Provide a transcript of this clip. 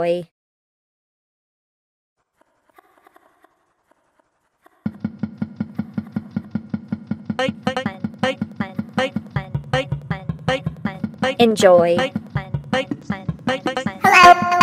boy. Enjoy. Hello.